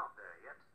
not there yet.